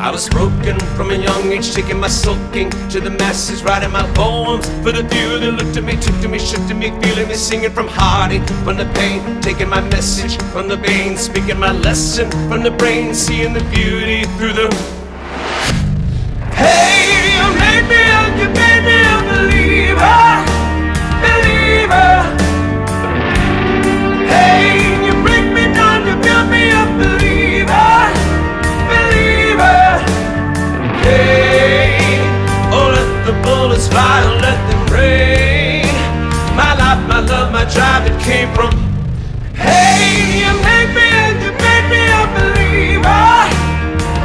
I was broken from a young age, taking my sulking to the masses, writing my poems for the few that looked at me, took to me, shook to me, feeling me, singing from heartache, from the pain, taking my message from the veins, speaking my lesson from the brain, seeing the beauty through the. Love, my drive, it came from. Hey, you made me, you made me a believer,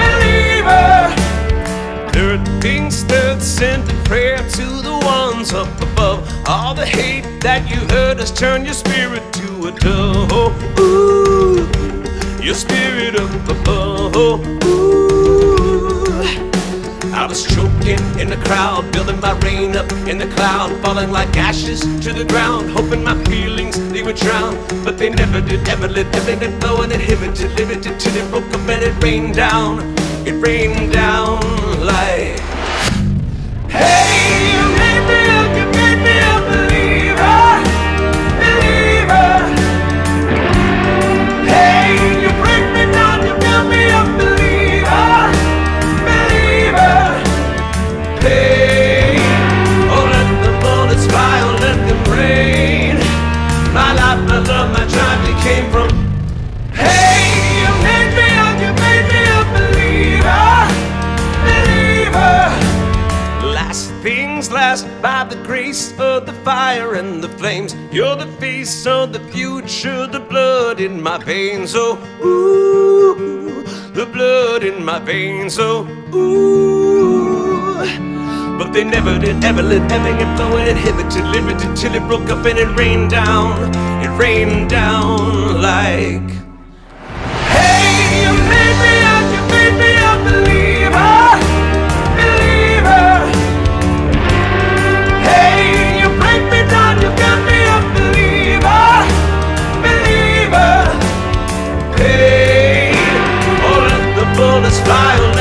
believer. There are things that send a prayer to the ones up above. All the hate that you heard has turned your spirit to a dove. Oh, ooh, your spirit up above. Choking in the crowd, building my rain up in the cloud, falling like ashes to the ground, hoping my feelings they would drown, but they never did. Ever them let it flow and it limited, limited till it broke up and it rained down. It rained down things last by the grace of the fire and the flames. You're the face of the future, the blood in my veins. Oh, ooh, the blood in my veins. Oh, ooh. But they never did ever let flow and inhibited, limited till it broke up and it rained down. It rained down. fly.